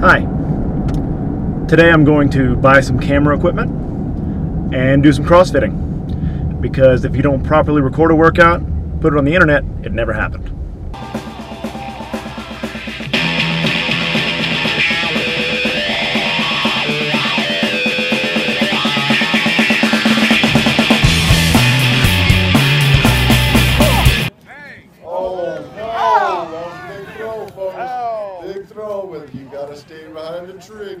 Hi. Today I'm going to buy some camera equipment and do some crossfitting because if you don't properly record a workout, put it on the internet, it never happened. Behind the.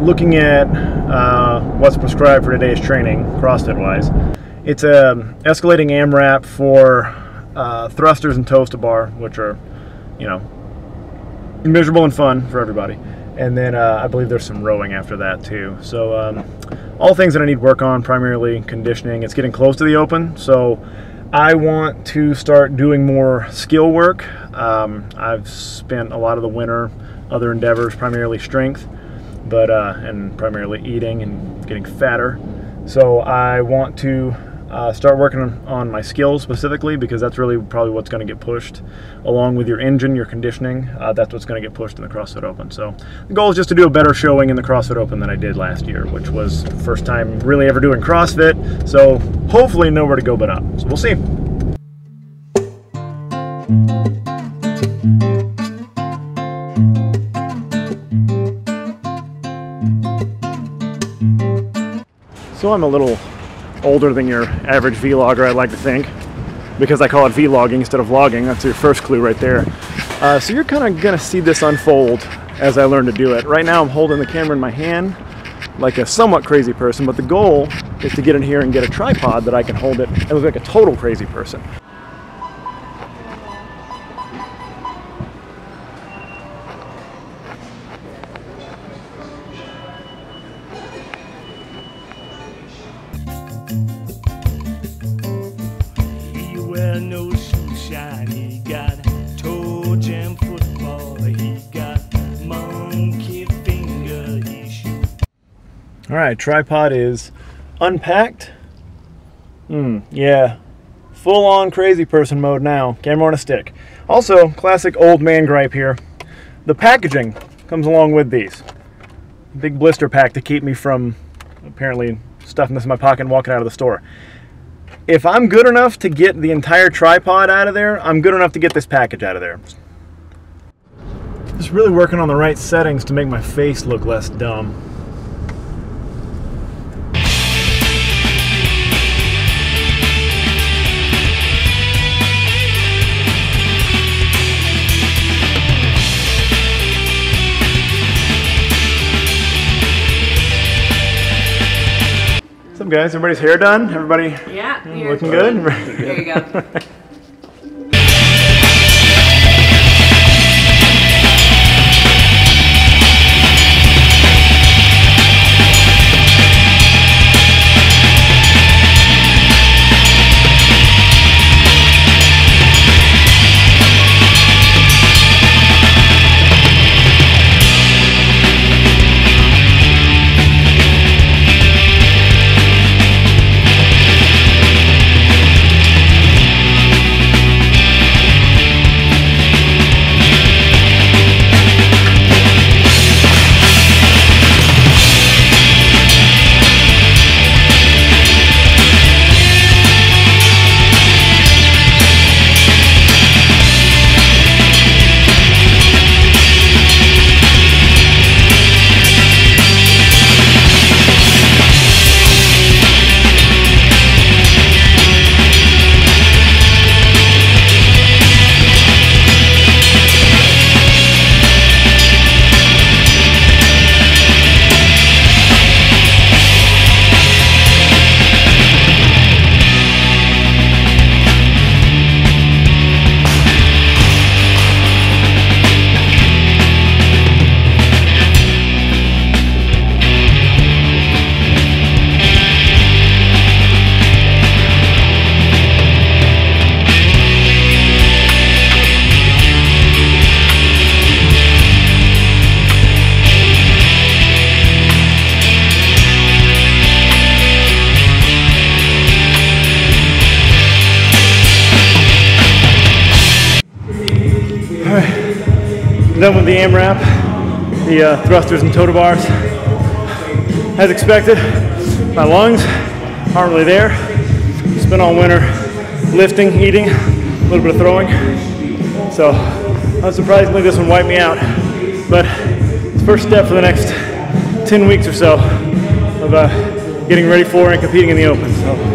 Looking at uh, what's prescribed for today's training, CrossFit wise, it's a escalating AMRAP for uh, thrusters and toes to bar, which are, you know, miserable and fun for everybody. And then uh, I believe there's some rowing after that too. So um, all things that I need work on, primarily conditioning. It's getting close to the open, so I want to start doing more skill work. Um, I've spent a lot of the winter other endeavors, primarily strength, but uh, and primarily eating and getting fatter. So I want to uh, start working on, my skills specifically because that's really probably what's going to get pushed, along with your engine, your conditioning. Uh, that's what's going to get pushed in the CrossFit Open. So the goal is just to do a better showing in the CrossFit Open than I did last year, which was first time really ever doing CrossFit. So hopefully nowhere to go but up. So we'll see. So I'm a little older than your average vlogger, I'd like to think, because I call it vlogging instead of vlogging. That's your first clue right there. Uh, so you're kind of gonna see this unfold as I learn to do it. Right now I'm holding the camera in my hand like a somewhat crazy person, but the goal is to get in here and get a tripod that I can hold it and look like a total crazy person. He got toe jam football. He got monkey finger. He. All right, tripod is unpacked. Hmm, yeah, full on crazy person mode now. Camera on a stick. Also, classic old man gripe here. The packaging comes along with these. Big blister pack to keep me from apparently stuffing this in my pocket and walking out of the store. If I'm good enough to get the entire tripod out of there, I'm good enough to get this package out of there. Just really working on the right settings to make my face look less dumb. Up, guys? Everybody's hair done? Everybody Yeah, looking good? There you go. done with the AMRAP, the uh, thrusters and toes to bars. As expected, my lungs aren't really there. Spent all winter lifting, eating, a little bit of throwing. So unsurprisingly, this one wiped me out. But it's first step for the next 10 weeks or so of uh, getting ready for and competing in the Open. So